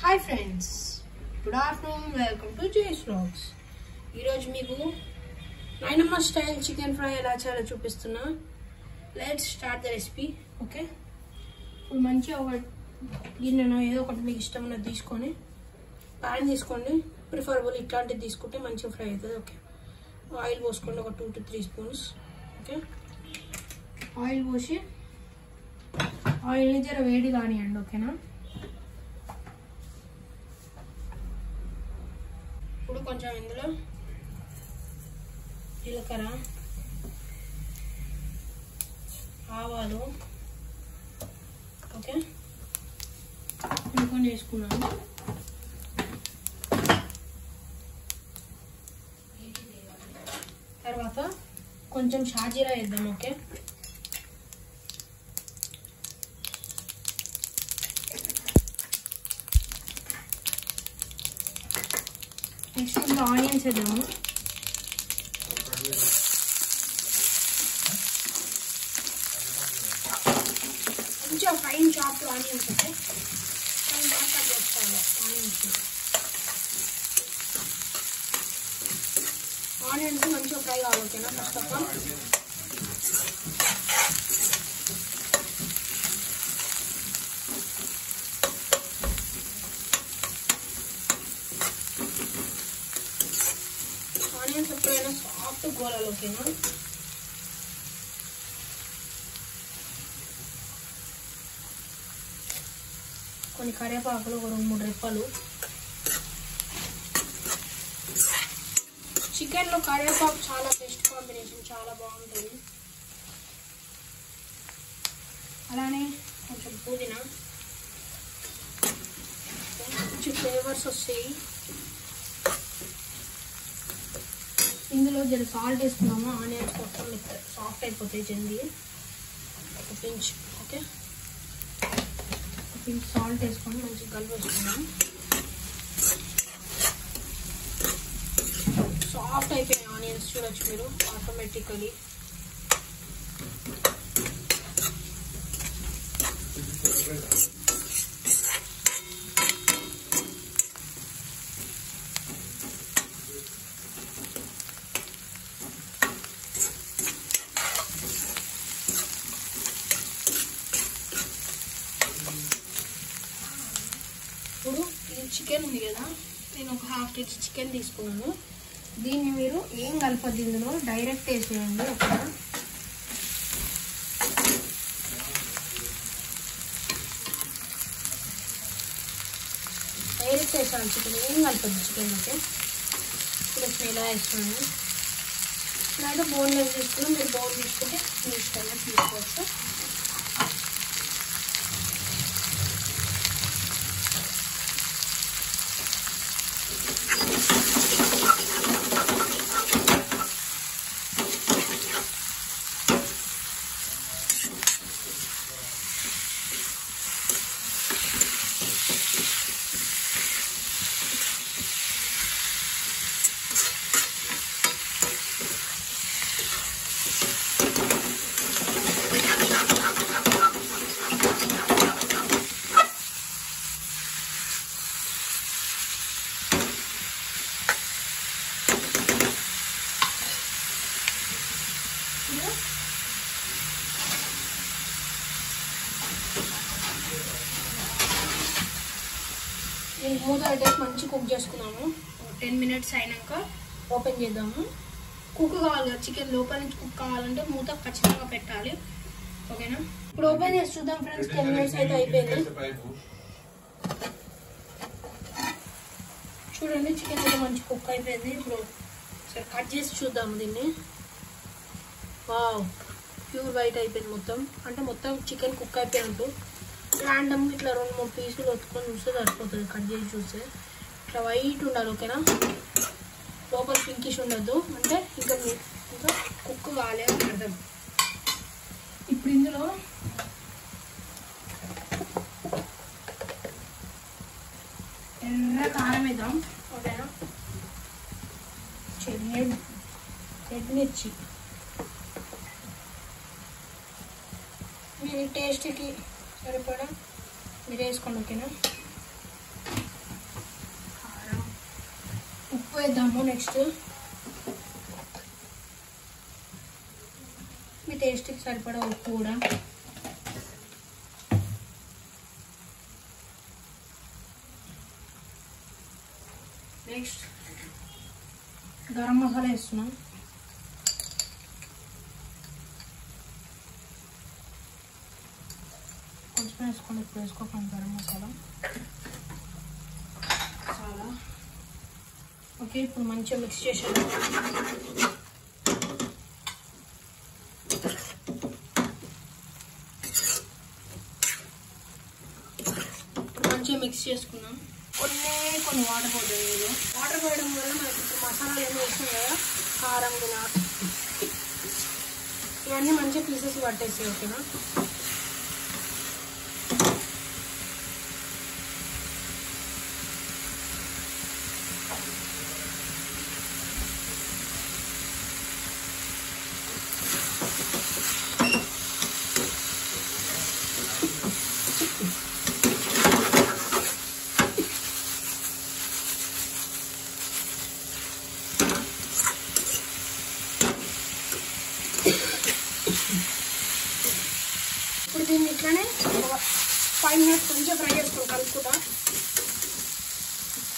Hi friends good afternoon welcome to Jay's vlogs ఈరోజు మీకు నైనమ్మ స్టైల్ చికెన్ ఫ్రై ఎలా చేయాలో చూపిస్తున్నా. Let's start the recipe okay ఇప్పుడు మంచిగా ఒక గిన్నెను ఏదో ఒకటి మీకు ఇష్టం ఉన్నది తీసుకొని ప్యాన్ తీసుకోండి ప్రిఫరబుల్ ఇట్లాంటిది తీసుకుంటే మంచిగా ఫ్రై అవుతుంది ఓకే ఆయిల్ పోసుకోండి ఒక two to three spoons okay oil పోసి ఆయిల్ని జర వేడి కానివ్వండి ఓకేనా ఇప్పుడు కొంచెం ఇందులో జీలకర్ర ఆవాలు ఓకే? ఇంకొని వేసుకున్నాను తర్వాత కొంచెం షాజీరా వేద్దాం ఓకే? నెక్స్ట్ ఇప్పుడు ఆనియన్స్ వేద్దాము కొంచెం ఫైన్ చాప్ ఆనియన్స్ అయితే fine chop cut onions onions మంచిగా ఫ్రై కావాలి ఓకేనా ఫస్ట్ ఆఫ్ ఆల్ ఆనియన్స్ ఎప్పుడైనా సాఫ్ట్ గోలాలి ఓకేనా? కొన్ని కరివేపాకులు ఒక రెండు మూడు రెప్పలు. చికెన్లో కరివేపాకు చాలా బెస్ట్ కాంబినేషన్ చాలా బాగుంటుంది. అలానే కొంచెం పుదీనా మంచి ఫ్లేవర్స్ వస్తాయి. ఇందులో జర సాల్ట్ వేసుకున్నాము? ఆనియన్స్ మొత్తం సాఫ్ట్ అయిపోతాయి జల్దీ. ఒక పించ్ ఓకే? పించ్ సాల్ట్ వేసుకొని మంచిగా కలిపేసుకున్నాం సాఫ్ట్ అయిపోయినాయి ఆనియన్స్ చూడొచ్చు మీరు ఆటోమేటికలీ ఇప్పుడు ఇది చికెన్ ఉంది కదా నేను ఒక హాఫ్ కేజీ చికెన్ తీసుకున్నాను. దీన్ని మీరు ఏం కలపద్దు ఇందులో? డైరెక్ట్ వేసేయండి ఒక డైరెక్ట్ వేసాను చికెన్ ఏం కలపద్దు చికెన్ అయితే? ఇప్పుడు స్మెల్ వేస్తున్నాను ఇప్పుడైతే బోన్లెస్ తీసుకున్నాను మీరు బౌల్ తీసుకుంటే మీ ఇష్టంగా తీసుకోవచ్చు నేను మూత పెట్టేసి మంచి కుక్ చేసుకున్నాము. టెన్ మినిట్స్ అయినాక ఓపెన్ చేద్దాము. కుక్ కావాలి కదా చికెన్ లోపల నుంచి కుక్ కావాలంటే మూత ఖచ్చితంగా పెట్టాలి. ఓకేనా? ఇప్పుడు ఓపెన్ చేసి చూద్దాం ఫ్రెండ్స్ టెన్ మినిట్స్ అయితే అయిపోయింది. చూడండి చికెన్ అయితే మంచి కుక్ అయిపోయింది. ఇప్పుడు సరే కట్ చేసి చూద్దాము దీన్ని. వావ్ ప్యూర్ వైట్ అయిపోయింది మొత్తం. అంటే మొత్తం చికెన్ కుక్ అయిపోయినట్టు. ర్యాండమ్ ఇట్లా రెండు మూడు పీసులు ఒత్తుకొని చూస్తే సరిపోతుంది కట్ చేసి చూస్తే. ఇట్లా వైట్ ఉండాలి ఓకేనా? లోపల పింకిష్ ఉండద్దు అంటే ఇంకా ఇంకా కుక్ కాలే అని అర్థం. ఇప్పుడు ఇందులో ఎర్ర కారం వేద్దాం ఓకేనా? చెయ్యి చెడ్మిర్చి మీ టేస్ట్కి సరిపడా మీరు వేసుకోండి ఓకేనా? వేద్దాము నెక్స్ట్ మీ టేస్ట్కి సరిపడా ఉప్పు కూడా నెక్స్ట్ గరం మసాలా వేస్తున్నాం కొంచెం వేసుకోండి ఇప్పుడు వేసుకోకండి గరం మసాలా ఓకే ఇప్పుడు మంచిగా మిక్స్ చేశాను ఇప్పుడు మంచిగా మిక్స్ చేసుకున్నాం కొన్ని కొన్ని వాటర్ పోతాయి మీరు వాటర్ పోయడం వల్ల మనకి ఇప్పుడు మసాలాలు ఏమో వేసినాయి కదా? కారం కూడా ఇవన్నీ మంచిగా పీసెస్ పట్టేసి ఓకేనా దీన్ని ఇట్లానే ఫైవ్ మినిట్స్ కొంచెం ఫ్రై చేసుకుని కలుపుకుంటా.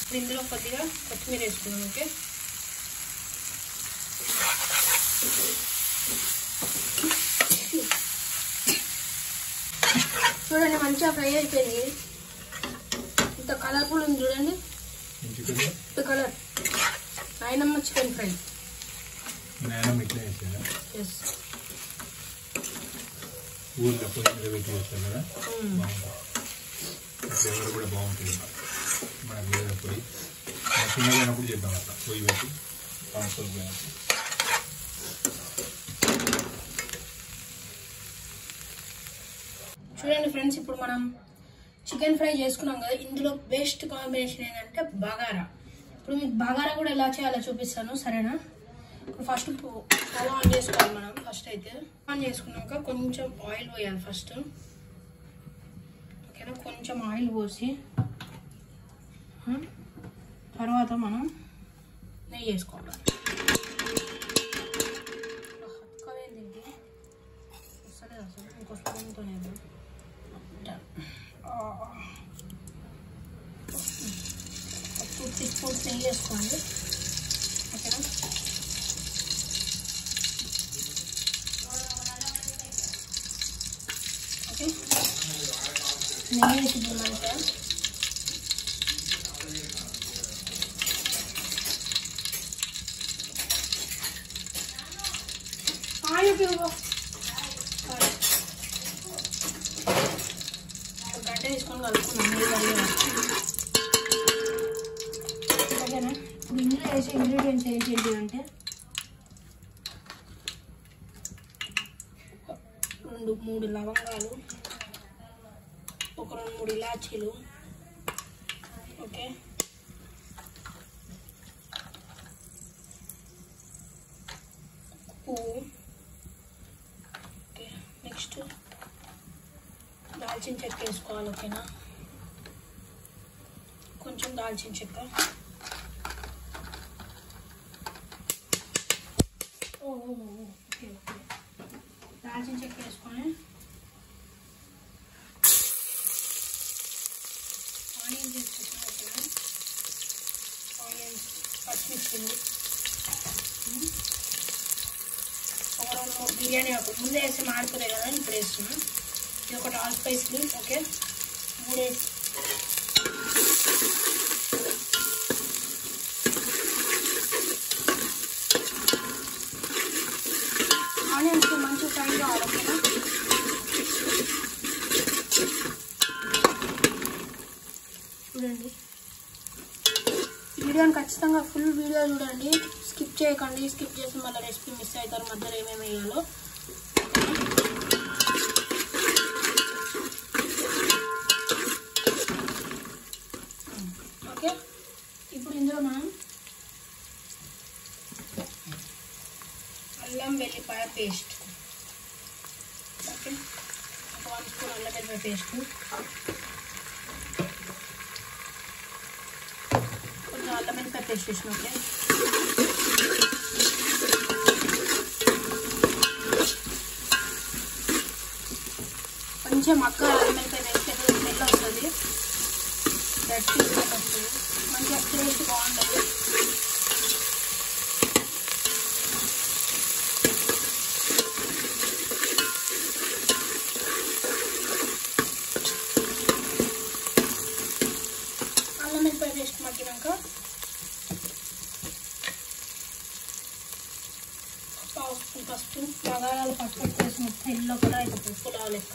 ఇప్పుడు ఇందులో కొద్దిగా కొత్తిమీర వేసుకున్నాం ఓకే? చూడండి మంచిగా ఫ్రై అయిపోయింది. ఇంత కలర్ఫుల్ ఉంది చూడండి. ఇంత కలర్ నాయనమ్మ చికెన్ ఫ్రై నేనం ఇట్లా ఎస్ ఊళ్ళో పొయ్యి మీద పెట్టి చేస్తాను కదా? బాగుంటుంది. ఫ్లేవర్ కూడా బాగుంటుంది. మనకు లేదా పొయ్యి మన చిన్నదైనప్పుడు చేద్దాం అట్లా. పొయ్యి పెట్టి పోయినప్పుడు చూడండి ఫ్రెండ్స్ ఇప్పుడు మనం చికెన్ ఫ్రై చేసుకున్నాం కదా. ఇందులో బెస్ట్ కాంబినేషన్ ఏంటంటే బగారా. ఇప్పుడు మీకు బగారా కూడా ఎలా చేయాలో చూపిస్తాను. సరేనా? ఫస్ట్ స్టవ్ ఆన్ చేసుకోవాలి మనం. ఫస్ట్ అయితే ఆన్ చేసుకున్నాక కొంచెం ఆయిల్ పోయాలి ఫస్ట్ ఓకేనా? కొంచెం ఆయిల్ పోసి తర్వాత మనం నెయ్యి వేసుకోవాలి. హత్కవేంది ఇది అసలు టూ త్రీ స్పూన్స్ నెయ్యి వేసుకోండి ఓకేనా ఓకే నెయ్యి వేసి మంచిగా ఆయిల్ పిలువ గంట తీసుకొని కలుపుకున్నాం నెయ్యి కలిగి ఓకేనా ఇప్పుడు ఇందులో వేసే ఇంగ్రీడియంట్స్ ఏంటి ఏంటి అంటే రెండు మూడు లవంగాలు ఒక రెండు మూడు ఇలాచీలు ఓకే పువ్వు ఓకే నెక్స్ట్ దాల్చిన చెక్క వేసుకోవాలి ఓకేనా కొంచెం దాల్చిన చెక్క ఓ ఓ, ఓ, ఓ, ఓకే ఓకే దాల్చిన చెక్క వేసుకొని ఆనియన్స్ వేసుకుంటున్నా ఓకేనా ఆనియన్స్ పచ్చిమిర్చిలు ఉమ్. ఒక రెండు బిర్యానీ ఆకు ముందే వేసి మాడిపోతాయి కదా ఇప్పుడు వేస్తున్నాను ఇది ఒక టాల్ స్పైస్లు ఓకే? మూడు వేసి ఆనియన్స్ మంచి ఫ్రై కావాలి ఓకేనా చూడండి వీడియోని ఖచ్చితంగా ఫుల్ వీడియో చూడండి. స్కిప్ చేయకండి. స్కిప్ చేసి మళ్ళీ రెసిపీ మిస్ అవుతారు. మధ్యలో ఏమేమి వేయాలో. ఓకే. ఇప్పుడు ఇందులో మనం అల్లం వెల్లిపాయ పేస్ట్. ఓకే. ఒక వన్ స్పూన్ అల్లం వెల్లిపాయ పేస్ట్ కొంచెం అల్లం మిరపకాయ పేస్ట్ వేసిన ఓకే కొంచెం అక్క మిరపకాయ వేస్తే స్మెల్ వస్తుంది. గట్టి స్మెల్ వస్తుంది మంచిగా టేస్ట్ బాగుంటుంది. అల్లం మిరపకాయ పేస్ట్ మగ్గినాక ఫస్ట్ మగాళ్ళు పసుపు బగారాలు పసుపు మొత్తం ఇల్లు కూడా ఇక పులావ్ లెక్క.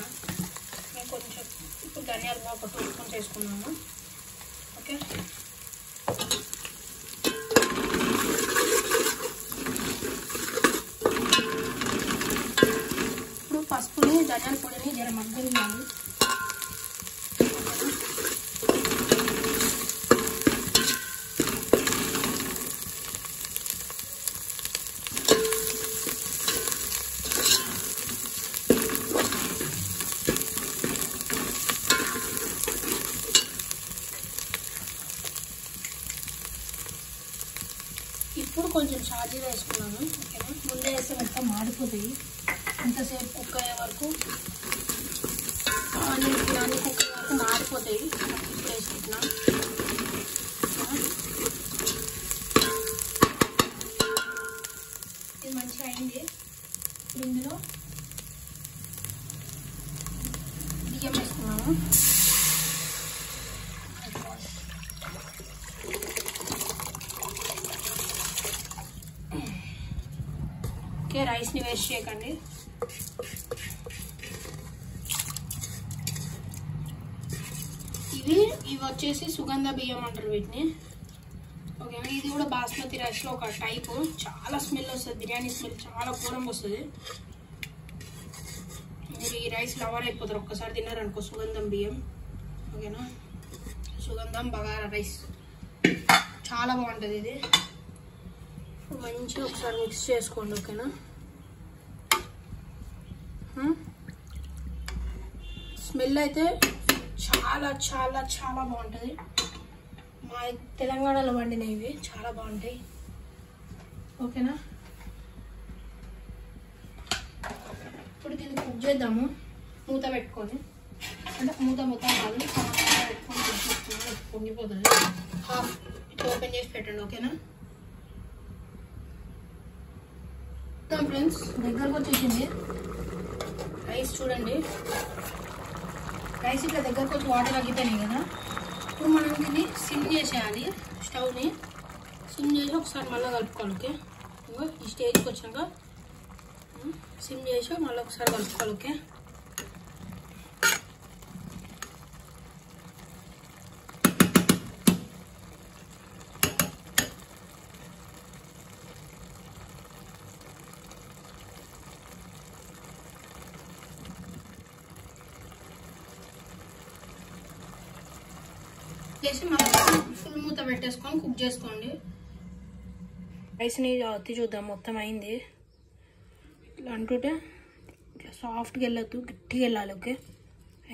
మేము కొంచెం ఇప్పుడు ధనియాలు బాగా పట్టుకొని చేసుకున్నాము. ఓకే? ఇప్పుడు పసుపుని ధనియాల పొడిని జర మగ్గనివ్వాలి ఇప్పుడు కొంచెం షాజీరా వేసుకున్నాను ఓకేనా ముందే వేస్తే మొత్తం మాడిపోతాయి ఇంతసేపు కుక్ అయ్యే వరకు అన్ని అన్ని కుక్ అయ్యే వరకు మాడిపోతాయి ఇప్పుడు వేసుకుంటున్నా ఇది మంచిగా అయింది ఇప్పుడు ఇందులో బియ్యం వేసుకున్నాము ఓకే రైస్ని వేస్ట్ చేయకండి ఇవి ఇవి వచ్చేసి సుగంధ బియ్యం అంటారు వీటిని. ఓకేనా ఇది కూడా బాస్మతి రైస్లో ఒక టైప్ చాలా స్మెల్ వస్తుంది బిర్యానీ స్మెల్ చాలా కూరం వస్తుంది. మీరు ఈ రైస్ లవర్ అయిపోతారు ఒక్కసారి తిన్నారనుకో సుగంధం బియ్యం. ఓకేనా? సుగంధం బగారా రైస్ చాలా బాగుంటుంది ఇది. మంచిగా ఒకసారి మిక్స్ చేసుకోండి ఓకేనా? స్మెల్ అయితే చాలా చాలా చాలా బాగుంటుంది. మా తెలంగాణలో వండినవి ఇవి చాలా బాగుంటాయి. ఓకేనా? ఇప్పుడు దీన్ని కుక్ చేద్దాము. మూత పెట్టుకొని. అంటే మూత మూత కాదు పెట్టుకొని కుక్ చేసుకున్నాను పొంగిపోతుంది. హాఫ్ ఇట్లా ఓపెన్ చేసి పెట్టండి ఓకేనా? ఫ్రెండ్స్ దగ్గరకు వచ్చేసింది. రైస్ చూడండి. రైస్ ఇట్లా దగ్గరకు వచ్చి వాటర్ తగ్గితేనే కదా? ఇప్పుడు మనం దీన్ని సిమ్ చేసేయాలి స్టవ్ని సిమ్ చేసి ఒకసారి మళ్ళీ కలుపుకోవాలి ఓకే? ఇంకో ఈ స్టేజ్కి వచ్చాక ఉమ్, సిమ్ చేసి మళ్ళీ ఒకసారి కలుపుకోవాలి ఓకే? చేసి మళ్ళీ ఫుల్ మూత పెట్టేసుకొని కుక్ చేసుకోండి. రైస్ని అత్తి చూద్దాం మొత్తం అయింది. ఇట్లా అంటుంటే ఇట్లా సాఫ్ట్గా వెళ్ళొద్దు గట్టిగా వెళ్ళాలి ఓకే?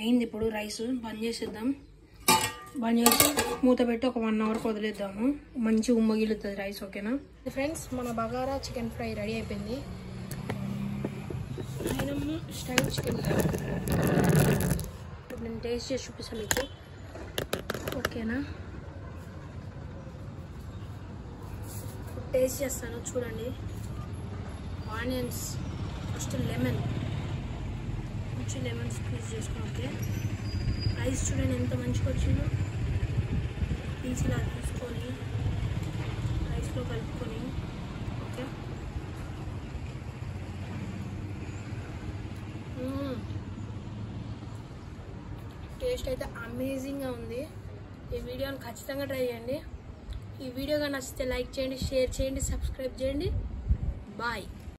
అయింది ఇప్పుడు రైస్ బంద్ చేసేద్దాం. బంద్ చేసి మూత పెట్టి ఒక వన్ అవర్ వదిలేద్దాము. మంచి ఉమ్మగిలుతుంది రైస్ ఓకేనా ఫ్రెండ్స్ మన బగారా చికెన్ ఫ్రై రెడీ అయిపోయింది. Style chicken fry. ఇప్పుడు నేను టేస్ట్ చేసి చూపిస్తాను మీకు. ఓకేనా? టేస్ట్ చేస్తాను చూడండి. Onions first lemon. మంచి లెమన్ స్క్వీజ్ చేసుకుని ఓకే? రైస్ చూడండి ఎంత మంచిగా వచ్చిందో. పీస్ తీసుకొని రైస్లో కలుపుకొని ఓకే? టేస్ట్ అయితే అమేజింగ్గా ఉంది. ఈ వీడియోని ఖచ్చితంగా ట్రై చేయండి. ఈ వీడియో కానీ నచ్చితే లైక్ చేయండి షేర్ చేయండి సబ్స్క్రైబ్ చేయండి. బాయ్.